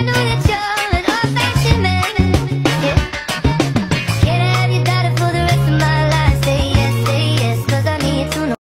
I know that